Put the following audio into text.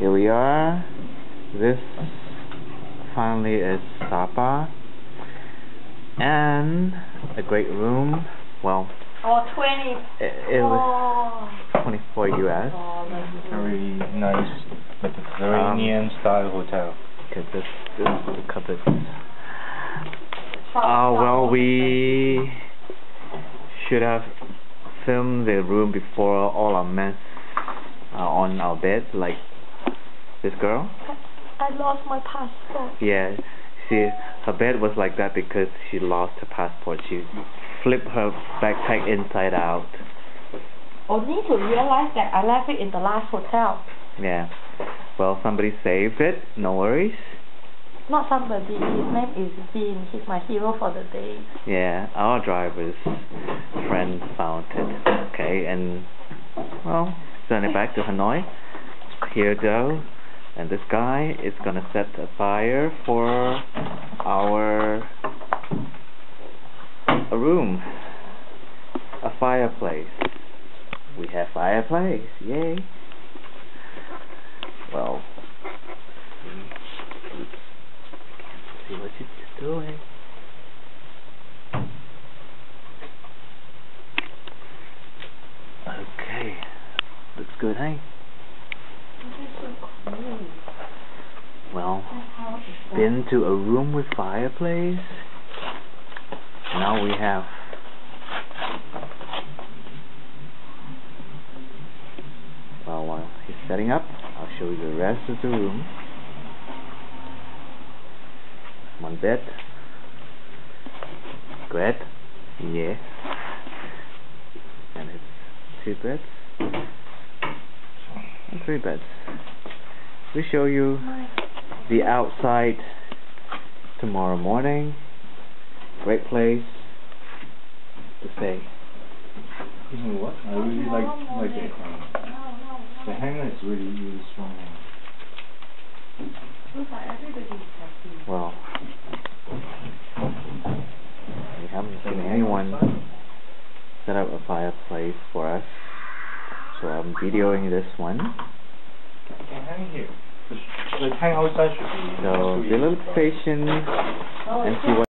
Here we are. This finally is Sapa. And a great room. Well, Oh, 20. it, it was oh. 24 US. Oh, that's good. Very nice Mediterranean style hotel. Okay, this, this is the cupboard. Shop- Uh, well, we should have filmed the room before all our mess uh, on our bed, like this girl. I lost my passport. Yeah, see, her bed was like that because she lost her passport. She flipped her backpack inside out. Only to realize that I left it in the last hotel. Yeah. Well, somebody saved it. No worries. Not somebody. His name is Dean. He's my hero for the day. Yeah, our driver's friend found it. Okay, and well, send it back to Hanoi. Here you go. And this guy is gonna set a fire for our a room, a fireplace. We have fireplace, yay! Well, see what she's doing. Okay, looks good, hey? Well, been to a room with fireplace. Now we have well while he's setting up, I'll show you the rest of the room. One bed. Great. Yeah. And it's two beds. And three beds. We show you the outside tomorrow morning. Great place to stay. You know what? I really like like the hanger. The hanger is really really strong. Looks like everybody is happy. Well, we haven't seen anyone set up a fireplace for us, so I'm videoing this one. Hang here. The, sh- hang outside should be. So little patient and see what.